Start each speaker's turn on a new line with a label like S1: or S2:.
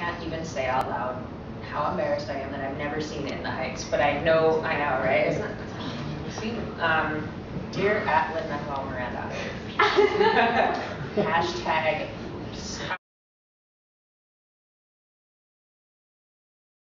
S1: can't even say out loud how embarrassed I am that I've never seen it In the Heights, but I know, I know, right? Isn't it? Um, dear at Lin Manuel Miranda. Hashtag